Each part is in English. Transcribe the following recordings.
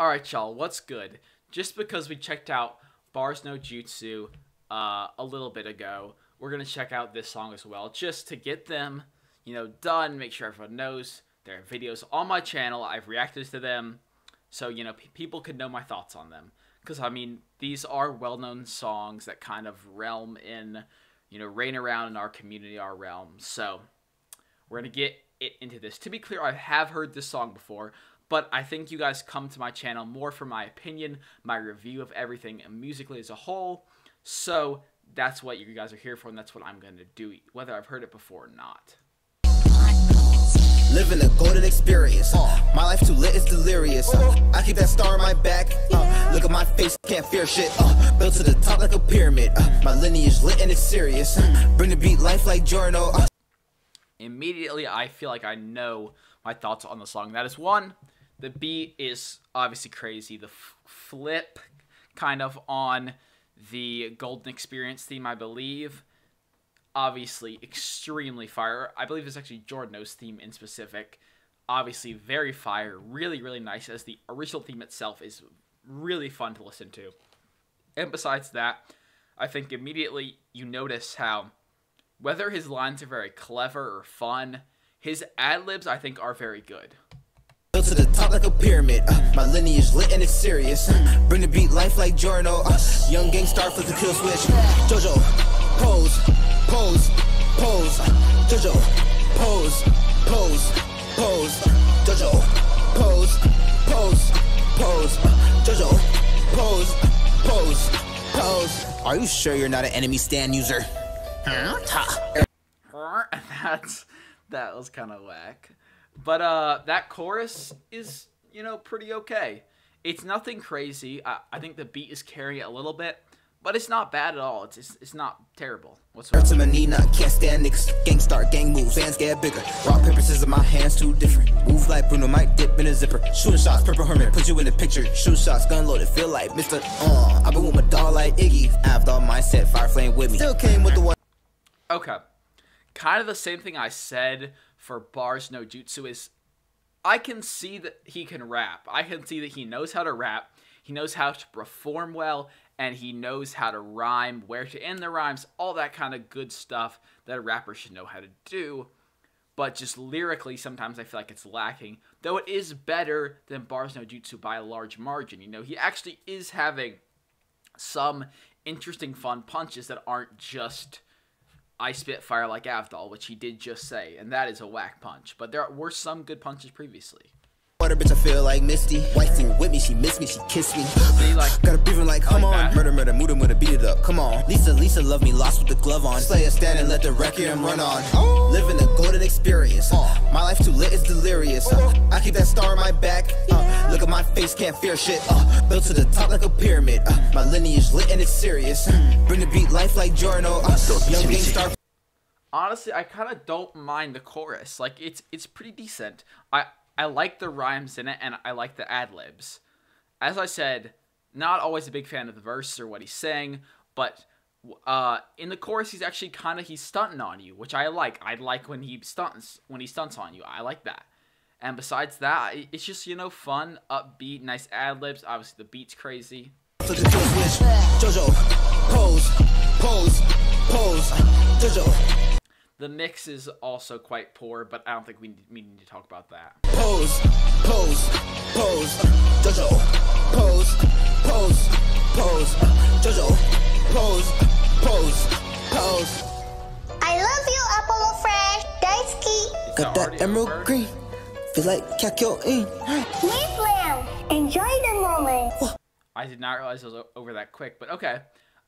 Alright, y'all, what's good? Just because we checked out Bars no Jutsu uh, a little bit ago, we're going to check out this song as well, just to get them, you know, done, make sure everyone knows there are videos on my channel, I've reacted to them, so, you know, people could know my thoughts on them. Because, I mean, these are well-known songs that kind of realm in, you know, reign around in our community, our realm, so we're going to get it into this. To be clear, I have heard this song before, but I think you guys come to my channel more for my opinion, my review of everything musically as a whole. So that's what you guys are here for, and that's what I'm going to do, whether I've heard it before or not. Living a golden experience. Uh, my life too lit, it's delirious. Uh, I keep that star in my back. Uh, look at my face, can't fear shit. Uh, built to the top like a pyramid. Uh, my lineage lit and it's serious. Bring the beat life like Giorno. Uh. Immediately, I feel like I know my thoughts on the song. That is one, the beat is obviously crazy. The flip kind of on the Golden Experience theme, I believe. Obviously, extremely fire. I believe it's actually Giorno's theme in specific. Obviously, very fire. Really, really nice, as the original theme itself is really fun to listen to. And besides that, I think immediately you notice how, whether his lines are very clever or fun, his ad libs I think are very good. Built to the top like a pyramid. Uh, my lineage lit and it's serious. Uh, bring the beat life like Giorno. Uh, young gang star flip the kill switch. Jojo, pose, pose, pose. Jojo, pose, pose, pose. Jojo, pose, pose, pose. Jojo, pose, pose, pose. Are you sure you're not an enemy stand user? Huh? That's that was kind of whack. But uh, that chorus is, you know, pretty okay. It's nothing crazy. I, I think the beat is carrying it a little bit, but it's not bad at all. It's it's, it's not terrible whatsoever. To Manina, can't stand niggas. Gang start, gang moves, fans get bigger. Rock, paper, scissors, my hands too different. Move like Bruno, might dip in a zipper. Shooting shots, purple hermit, put you in the picture. Shoot shots, gun loaded, feel like Mista Uh, I've been with my dog like Iggy. After mindset, fire flame with me. Still came with the one. Okay. Kind of the same thing I said for Bars no Jutsu is I can see that he can rap. I can see that he knows how to rap. He knows how to perform well and he knows how to rhyme, where to end the rhymes, all that kind of good stuff that a rapper should know how to do. But just lyrically, sometimes I feel like it's lacking. Though it is better than Bars no Jutsu by a large margin. You know, he actually is having some interesting, fun punches that aren't just I spit fire like Avdol, which he did just say, and that is a whack punch. But there were some good punches previously. Water bitch, I feel like Misty. White fool with me, she miss me, she kiss me. See, like, Gotta breathe like, come like on. That. Murder, murder, mood him with a beat it up, come on. Lisa, Lisa, love me, lost with the glove on. Slayer stand and let the record run on. Oh. Living a golden experience. Oh. My life too lit, it's delirious. Oh. I keep that star in my back. Uh, look at my face, can't fear shit. Uh, built to the top like a pyramid. Uh, my lineage lit and it's serious. Bring the beat life like Giorno. Uh, young gang star honestly i kind of don't mind the chorus like it's it's pretty decent i I like the rhymes in it and I like the ad libs. As I said, not always a big fan of the verse or what he's saying, but uh, in the chorus he's actually kind of he's stunting on you, which I like. I like when he stunts when he stunts on you. I like that. And besides that, it's just you know fun, upbeat, nice ad libs. Obviously the beat's crazy. Jojo, pose, pose, pose. Jojo. The mix is also quite poor, but I don't think we need, we need to talk about that. Pose, pose, pose, Jojo, pose, pose, pose, Jojo, pose, pose, pose. I love you, Apollo Fresh, Daisuke. Got that emerald green, feel like Kakyoin. Sleep enjoy the moment. I did not realize it was over that quick, but okay.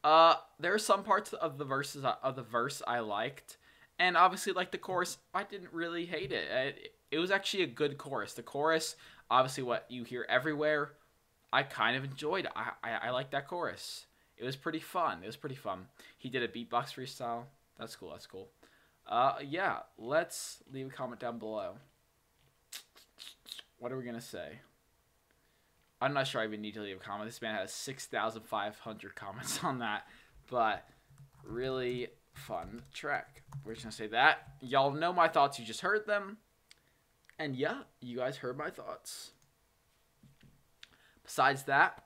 Uh, there are some parts of the verses of the verse I liked and obviously like the chorus i didn't really hate it. it it was actually a good chorus. The chorus obviously what you hear everywhere i kind of enjoyed. I i, I like that chorus. It was pretty fun. It was pretty fun. He did a beatbox freestyle. That's cool. That's cool. Uh yeah. Let's leave a comment down below. What are we gonna say? I'm not sure i even need to leave a comment. This man has 6500 comments on that. But really fun track. We're just gonna say that. Y'all know my thoughts, you just heard them. And yeah, you guys heard my thoughts. Besides that,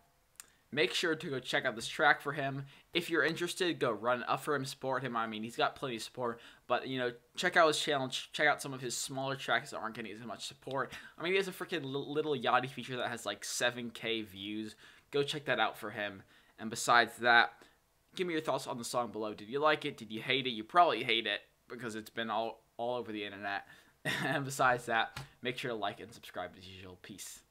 make sure to go check out this track for him. If you're interested, go run up for him, support him. I mean, he's got plenty of support, but you know, check out his channel, check out some of his smaller tracks that aren't getting as much support. I mean, he has a freaking Lil Yachty feature that has like 7k views. Go check that out for him. And besides that, give me your thoughts on the song below. Did you like it? Did you hate it? You probably hate it because it's been all all over the internet. and besides that, make sure to like and subscribe as usual. Peace.